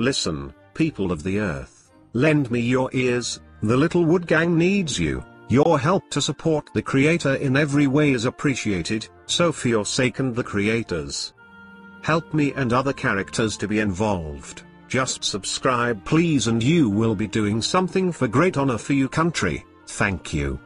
Listen, people of the earth, lend me your ears, the Littlewood Gang needs you. Your help to support the creator in every way is appreciated, so for your sake and the creators. Help me and other characters to be involved, just subscribe please and you will be doing something for great honor for your country, thank you.